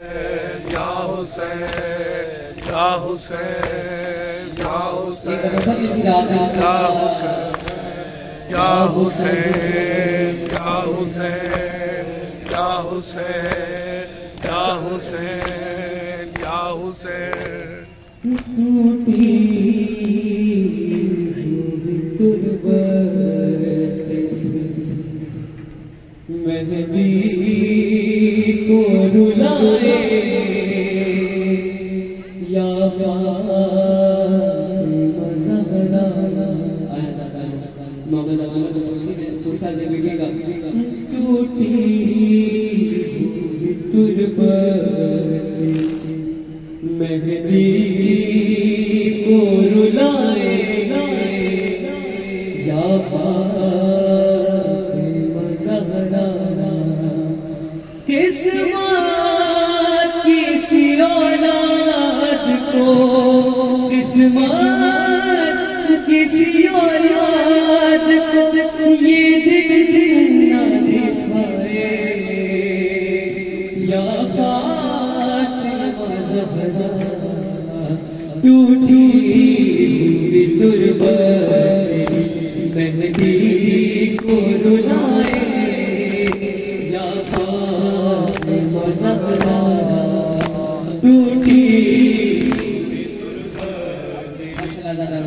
یا حسین یا حسین یا حسین دفعہ سب مل کے یا حسین یا حسین یا حسین یا حسین یا حسین ٹوٹی مہدی کو رلائے یا فاطمہ زہرا۔ قسمت کسی اولاد کو قسمت کسی کو یہ دن دن یا فاطمہ زہرا ٹوٹی ہوئی تربت مہدی کو رلائے۔ یا فاطمہ زہرا ٹوٹی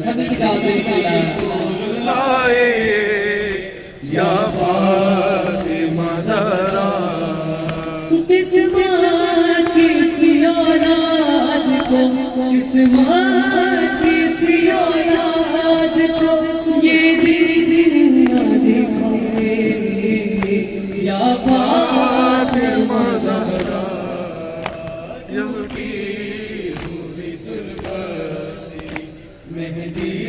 سبھی کتاب لائے یا قسمت کسی اولاد کو قسمت کسی اولاد کو یہ دن نہ دکھائے۔ یا فاطمہ زہرا یہودی ہوئی تربتی مہدی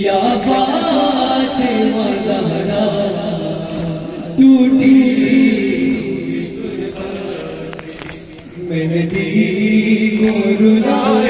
یا فاطمہ زہرا ٹوٹی مہدی کو رلائے یا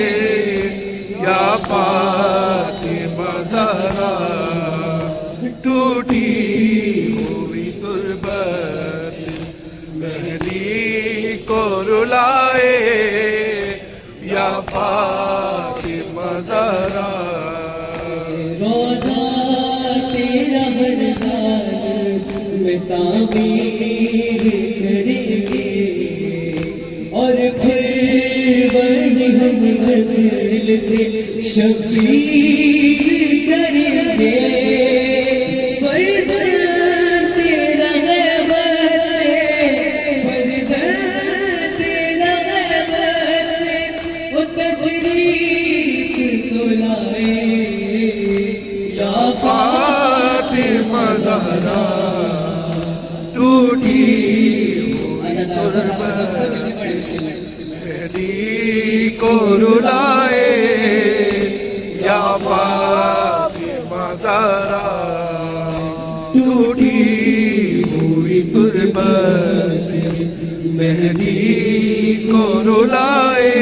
مہدی کو رلائے یا فاطمہ زہرا۔ روزہ تیرا مردان میں تعمیر کریں گے اور پھر وہی ہم اجل سے شبیر کریں گے۔ فاطمہ زہرا ٹوٹی ہوئی مہدی کو رلائے یا فاطمہ زہرا۔ ٹوٹی ہوئی تربت مہدی کو رلائے